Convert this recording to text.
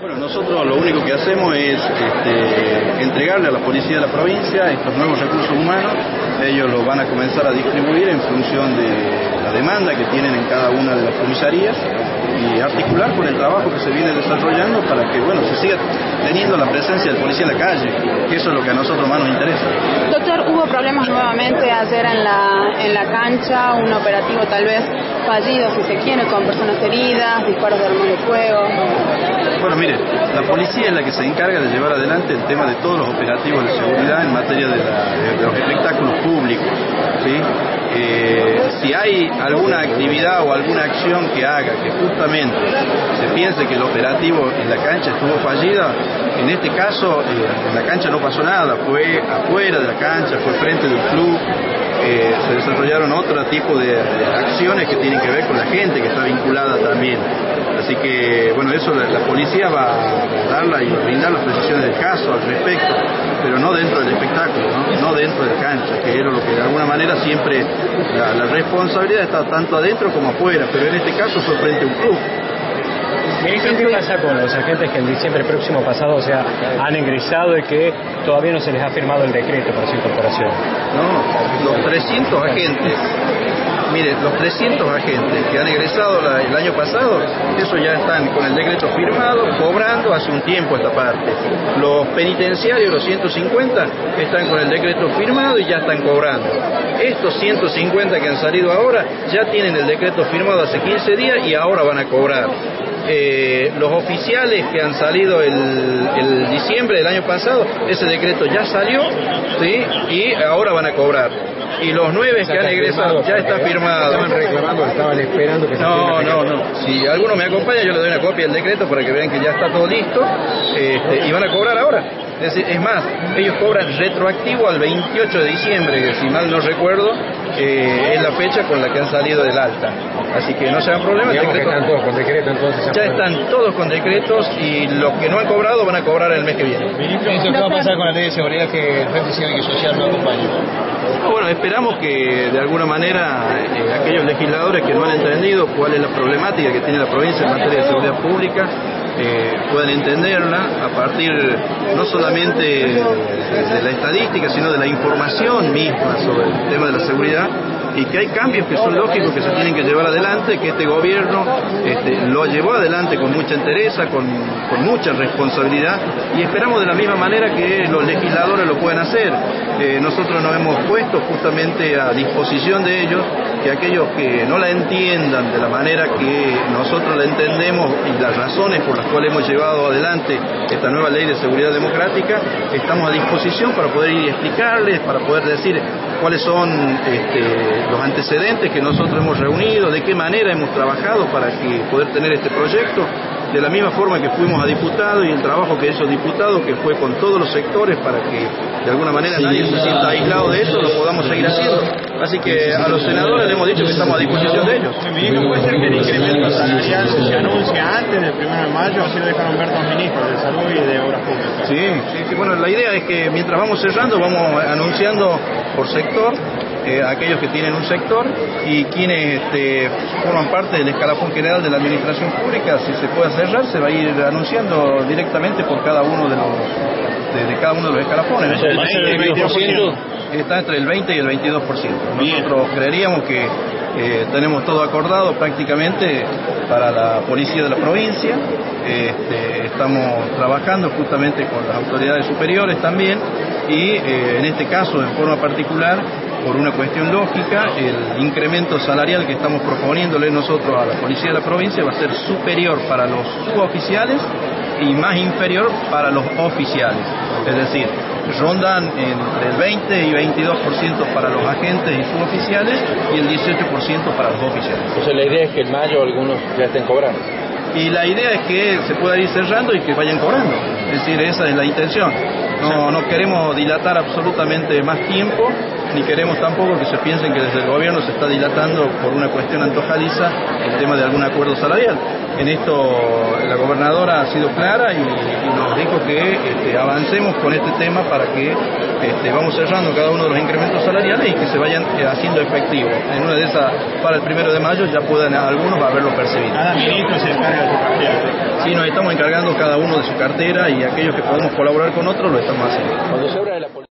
Bueno, nosotros lo único que hacemos es este, entregarle a la policía de la provincia estos nuevos recursos humanos. Ellos los van a comenzar a distribuir en función de la demanda que tienen en cada una de las comisarías y articular con el trabajo que se viene desarrollando para que bueno se siga teniendo la presencia del policía en la calle, que eso es lo que a nosotros más nos interesa. Doctor, hubo problemas nuevamente ayer en la, en la cancha, un operativo tal vez fallido, si se quiere, con personas heridas, disparos de armas de fuego. Bueno, mire, la policía es la que se encarga de llevar adelante el tema de todos los operativos de seguridad en materia de, de los espectáculos públicos. ¿sí? Eh, si hay alguna actividad o alguna acción que haga que justamente se piense que el operativo en la cancha estuvo fallida, en este caso eh, en la cancha no pasó nada, fue afuera de la cancha, fue frente del club, eh, se desarrollaron otro tipo de, acciones que tienen que ver con la gente que está vinculada también. Así que, bueno, eso la, policía va a darla y brindar las precisiones del caso al respecto, pero no dentro del espectáculo, no, dentro de la cancha, que era lo que de alguna manera siempre la, responsabilidad está tanto adentro como afuera, pero en este caso fue frente a un club. ¿Qué pasa con los agentes que en diciembre próximo pasado o sea, han ingresado y que todavía no se les ha firmado el decreto para su incorporación? No, los 300 agentes Mire, los 300 agentes que han egresado el año pasado, eso ya están con el decreto firmado, cobrando hace un tiempo esta parte. Los penitenciarios, los 150, están con el decreto firmado y ya están cobrando. Estos 150 que han salido ahora ya tienen el decreto firmado hace 15 días y ahora van a cobrar. Eh, los oficiales que han salido el, diciembre del año pasado, ese decreto ya salió ¿sí? y ahora van a cobrar. Y los nueve que han egresado ya está firmado. Estaban reclamando, estaban esperando que se No, no, no. Si alguno me acompaña, yo le doy una copia del decreto para que vean que ya está todo listo este, y van a cobrar ahora. Es, es más, ellos cobran retroactivo al 28 de diciembre, que si mal no recuerdo, eh, es la fecha con la que han salido del alta. Así que no se hagan problemas. están todos con decreto entonces. Ya están todos con decretos y los que no han cobrado van a cobrar el mes que viene. ¿qué va a pasar con la ley de seguridad que el Frente Cívico y Social no acompaña? Esperamos que de alguna manera eh, aquellos legisladores que no han entendido cuál es la problemática que tiene la provincia en materia de seguridad pública eh, puedan entenderla a partir no solamente de la estadística, sino de la información misma sobre el tema de la seguridad y que hay cambios que son lógicos que se tienen que llevar adelante, que este gobierno este, lo llevó adelante con mucha entereza, con, mucha responsabilidad y esperamos de la misma manera que los legisladores lo puedan hacer. Eh, nosotros nos hemos puesto justamente a disposición de ellos que aquellos que no la entiendan de la manera que nosotros la entendemos y las razones por las cuales hemos llevado adelante esta nueva ley de seguridad democrática, estamos a disposición para poder ir y explicarles, para poder decir cuáles son este, los antecedentes que nosotros hemos reunido, de qué manera hemos trabajado para que poder tener este proyecto, de la misma forma que fuimos a diputados y el trabajo que esos diputados, que fue con todos los sectores para que de alguna manera nadie se sienta aislado de eso, lo podamos seguir haciendo. Así que a los senadores le hemos dicho que estamos a disposición de ellos. ¿Puede ser que el incremento salarial se anuncia antes del 1 de mayo? Así lo dejaron ver los ministros de Salud y de Obras Públicas. Sí, sí, bueno, la idea es que mientras vamos cerrando, vamos anunciando por sector eh, aquellos que tienen un sector y quienes este, forman parte del escalafón general de la administración pública, si se puede cerrar, se va a ir anunciando directamente por cada uno de los de, cada uno de los escalafones. Está entre el 20 y el 22%. Nosotros creeríamos que eh, tenemos todo acordado prácticamente para la policía de la provincia. Este, estamos trabajando justamente con las autoridades superiores también y eh, en este caso, en forma particular, por una cuestión lógica, el incremento salarial que estamos proponiéndole nosotros a la policía de la provincia va a ser superior para los suboficiales y más inferior para los oficiales. Es decir, rondan entre el 20 y 22% para los agentes y suboficiales y el 18% para los oficiales. Entonces la idea es que en mayo algunos ya estén cobrando. Y la idea es que se pueda ir cerrando y que vayan cobrando. Es decir, esa es la intención. No, no queremos dilatar absolutamente más tiempo ni queremos tampoco que se piensen que desde el gobierno se está dilatando por una cuestión antojadiza el tema de algún acuerdo salarial. En esto la gobernadora ha sido clara y, nos dijo que este, avancemos con este tema para que este, vamos cerrando cada uno de los incrementos salariales y que se vayan eh, haciendo efectivos. En una de esas, para el primero de mayo, ya puedan algunos haberlo percibido. Cada ministro se encarga de su Sí, no nos estamos encargando cada uno de su cartera y aquellos que podemos colaborar con otros lo estamos haciendo.